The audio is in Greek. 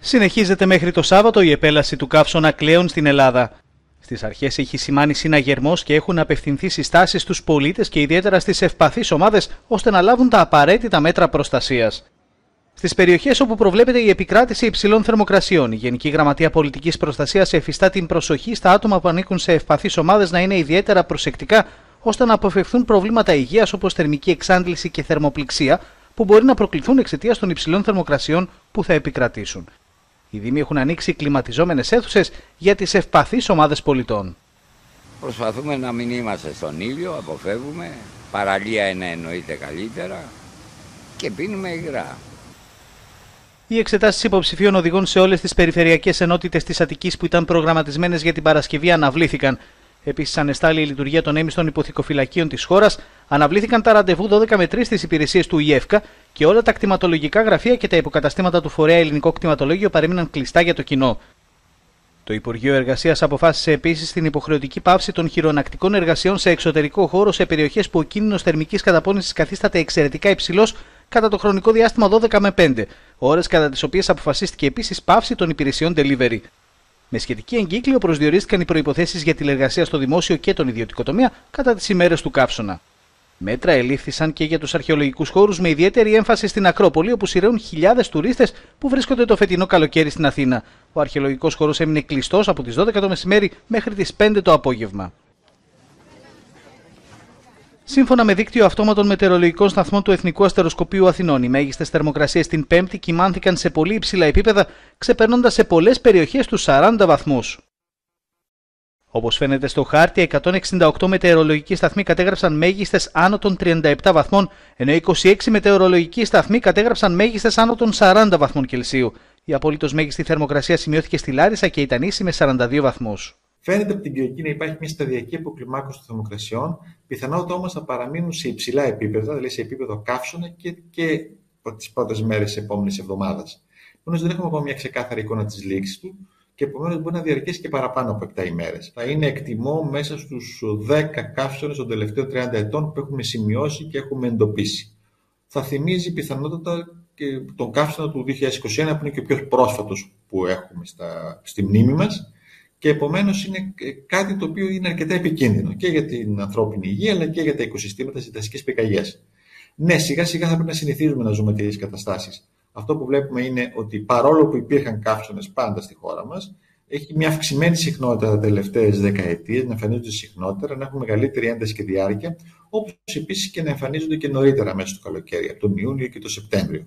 Συνεχίζεται μέχρι το Σάββατο η επέλαση του καύσωνα κλαίων στην Ελλάδα. Στις αρχές έχει σημάνει συναγερμός και έχουν απευθυνθεί συστάσεις στους πολίτες και ιδιαίτερα στις ευπαθείς ομάδες ώστε να λάβουν τα απαραίτητα μέτρα προστασίας. Στις περιοχές όπου προβλέπεται η επικράτηση υψηλών θερμοκρασιών, η Γενική Γραμματεία Πολιτικής Προστασίας εφιστά την προσοχή στα άτομα που ανήκουν σε ευπαθείς ομάδες να είναι ιδιαίτερα προσεκτικά ώστε να αποφευχθούν προβλήματα υγείας όπως θερμική εξάντληση και θερμοπληξία που μπορεί να προκληθούν εξαιτίας των υψηλών θερμοκρασιών που θα επικρατήσουν. Οι Δήμοι έχουν ανοίξει κλιματιζόμενες αίθουσες για τις ευπαθείς ομάδες πολιτών. Προσπαθούμε να μην είμαστε στον ήλιο, αποφεύγουμε. Παραλία είναι εννοείται καλύτερα και πίνουμε υγρά. Οι εξετάσεις υποψηφίων οδηγών σε όλες τις περιφερειακές ενότητες της Αττικής που ήταν προγραμματισμένες για την Παρασκευή αναβλήθηκαν. Επίσης, ανεστάλλει η λειτουργία των έμιστων υποθηκοφυλακίων της χώρας, αναβλήθηκαν τα ραντεβού 12 με 3 στις υπηρεσίες του ΙΕΦΚΑ και όλα τα κτηματολογικά γραφεία και τα υποκαταστήματα του Φορέα Ελληνικό Κτηματολόγιο παρέμειναν κλειστά για το κοινό. Το Υπουργείο Εργασίας αποφάσισε επίσης την υποχρεωτική πάυση των χειρονακτικών εργασιών σε εξωτερικό χώρο σε περιοχές που ο κίνδυνος θερμικής καταπώνησης καθίσταται εξαιρετικά υψηλός κατά το χρονικό διάστημα 12 με 5, ώρες κατά τις οποίες αποφασίστηκε επίσης πάυση των υπηρεσιών delivery. Με σχετική εγκύκλιο προσδιορίστηκαν οι προποθέσει για τηλεργασία στο δημόσιο και τον ιδιωτικό τομέα κατά τις ημέρες του καύσωνα. Μέτρα ελήφθησαν και για τους αρχαιολογικούς χώρους με ιδιαίτερη έμφαση στην Ακρόπολη, όπου σειραίουν χιλιάδες τουρίστες που βρίσκονται το φετινό καλοκαίρι στην Αθήνα. Ο αρχαιολογικός χώρος έμεινε κλειστός από τις 12 το μεσημέρι μέχρι τις 5 το απόγευμα. Σύμφωνα με δίκτυο αυτόματων μετεωρολογικών σταθμών του Εθνικού Αστεροσκοπείου Αθηνών, οι μέγιστες θερμοκρασίες την Πέμπτη κοιμάνθηκαν σε πολύ υψηλά επίπεδα, ξεπερνώντας σε πολλές περιοχές τους 40 βαθμούς. Όπως φαίνεται στο χάρτη, 168 μετεωρολογικοί σταθμοί κατέγραψαν μέγιστες άνω των 37 βαθμών, ενώ 26 μετεωρολογικοί σταθμοί κατέγραψαν μέγιστες άνω των 40 βαθμών Κελσίου. Η απόλυτος μέγιστη θερμοκρασία σημειώθηκε στη Λάρισα και ήταν ίση με 42 βαθμούς. Φαίνεται από την Κυριακή να υπάρχει μια σταδιακή αποκλιμάκωση των θερμοκρασιών, πιθανότατα όμως θα παραμείνουν σε υψηλά επίπεδα, δηλαδή σε επίπεδο καύσωνα και, και τις πρώτες μέρες της επόμενης εβδομάδας. Επομένως, δεν έχουμε ακόμα μια ξεκάθαρη εικόνα της λήξης του και επομένως μπορεί να διαρκέσει και παραπάνω από 7 ημέρες. Θα είναι, εκτιμώ, μέσα στους 10 καύσονε των τελευταίων 30 ετών που έχουμε σημειώσει και έχουμε εντοπίσει. Θα θυμίζει πιθανότατα και τον καύσωνα του 2021 που είναι και ο πιο πρόσφατος που έχουμε στα, στη μνήμη μας και επομένως είναι κάτι το οποίο είναι αρκετά επικίνδυνο και για την ανθρώπινη υγεία αλλά και για τα οικοσυστήματα στι δασικέ πυρκαγιέ. Ναι, σιγά σιγά θα πρέπει να συνηθίζουμε να ζούμε τέτοιες καταστάσεις. Αυτό που βλέπουμε είναι ότι παρόλο που υπήρχαν καύσονες πάντα στη χώρα μας, έχει μια αυξημένη συχνότητα τα τελευταίες δεκαετίες, να εμφανίζονται συχνότερα, να έχουν μεγαλύτερη ένταση και διάρκεια, όπως επίσης και να εμφανίζονται και νωρίτερα μέσα στο καλοκαίρι, από τον Ιούνιο και τον Σεπτέμβριο.